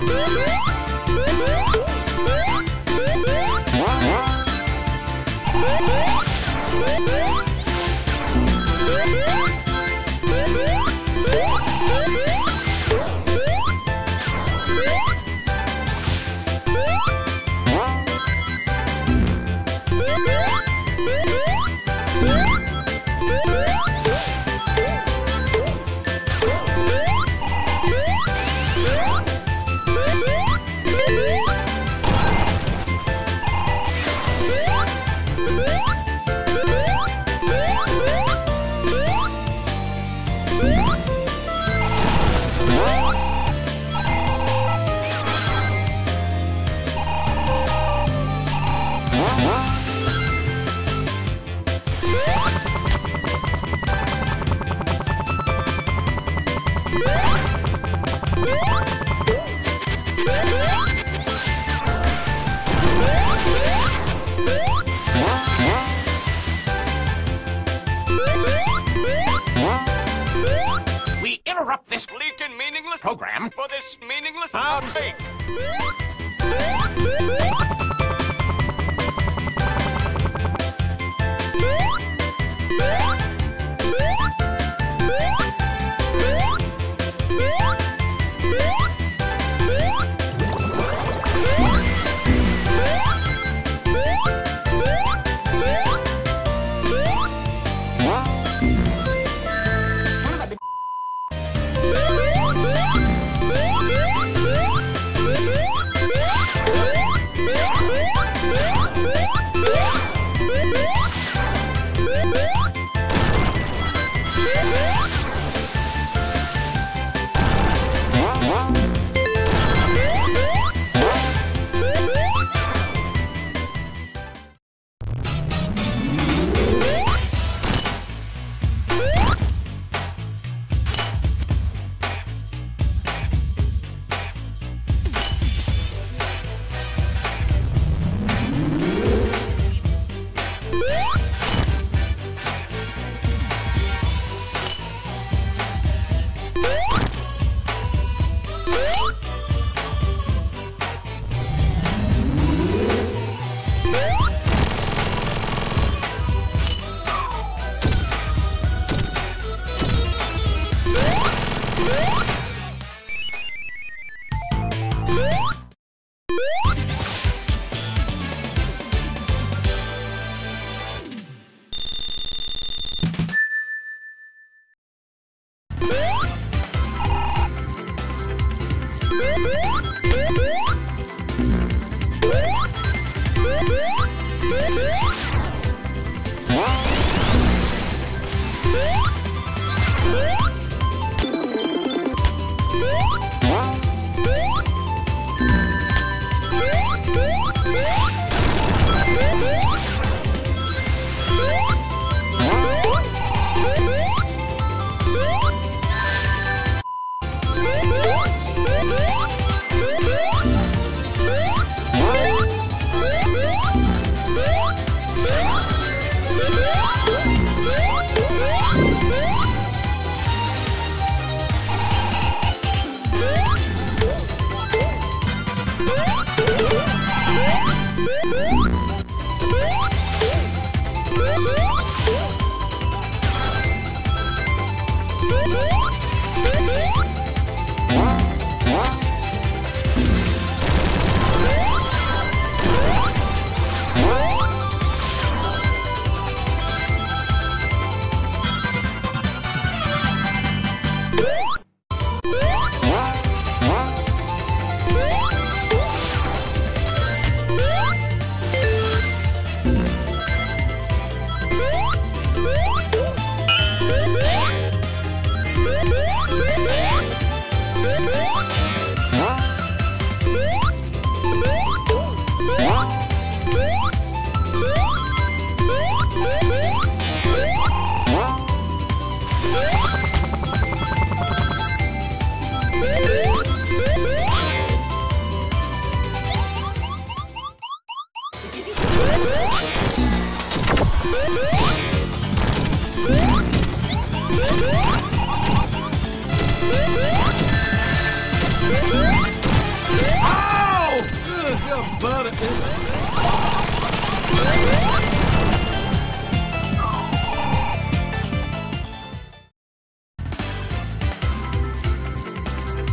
Woo! We interrupt this bleak and meaningless program for this meaningless um, outtake.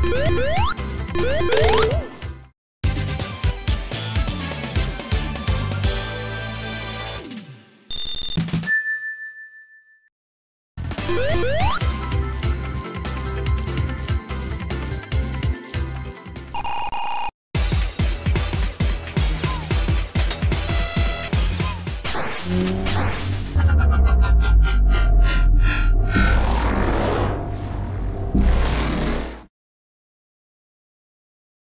Mm-hmm.